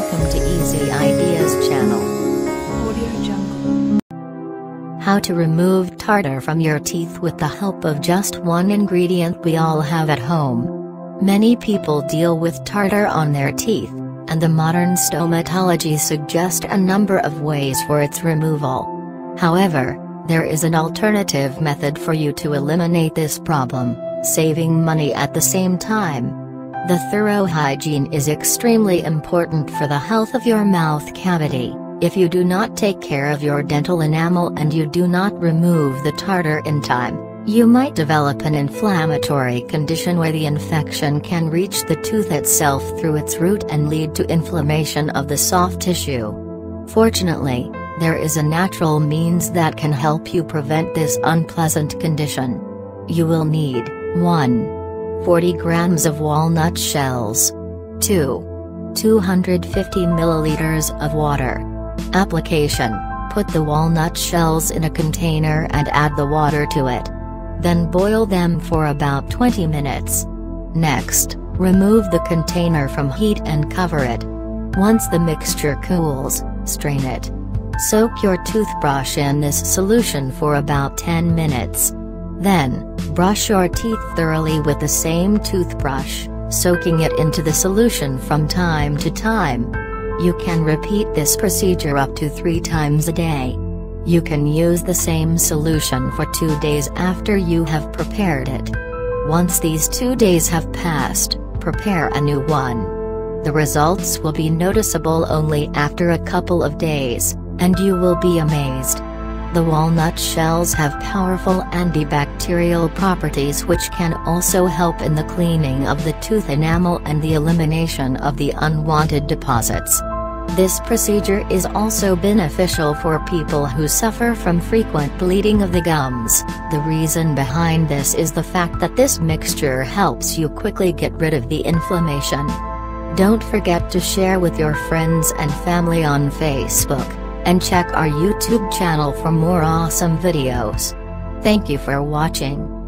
Welcome to Easy Ideas channel. Audio Jungle. How to remove tartar from your teeth with the help of just one ingredient we all have at home. Many people deal with tartar on their teeth, and the modern stomatology suggest a number of ways for its removal. However, there is an alternative method for you to eliminate this problem, saving money at the same time. The thorough hygiene is extremely important for the health of your mouth cavity. If you do not take care of your dental enamel and you do not remove the tartar in time, you might develop an inflammatory condition where the infection can reach the tooth itself through its root and lead to inflammation of the soft tissue. Fortunately, there is a natural means that can help you prevent this unpleasant condition. You will need 1. 40 grams of walnut shells. 2. 250 milliliters of water. Application Put the walnut shells in a container and add the water to it. Then boil them for about 20 minutes. Next, remove the container from heat and cover it. Once the mixture cools, strain it. Soak your toothbrush in this solution for about 10 minutes. Then, brush your teeth thoroughly with the same toothbrush, soaking it into the solution from time to time. You can repeat this procedure up to three times a day. You can use the same solution for two days after you have prepared it. Once these two days have passed, prepare a new one. The results will be noticeable only after a couple of days, and you will be amazed. The walnut shells have powerful antibacterial properties which can also help in the cleaning of the tooth enamel and the elimination of the unwanted deposits. This procedure is also beneficial for people who suffer from frequent bleeding of the gums. The reason behind this is the fact that this mixture helps you quickly get rid of the inflammation. Don't forget to share with your friends and family on Facebook and check our YouTube channel for more awesome videos. Thank you for watching.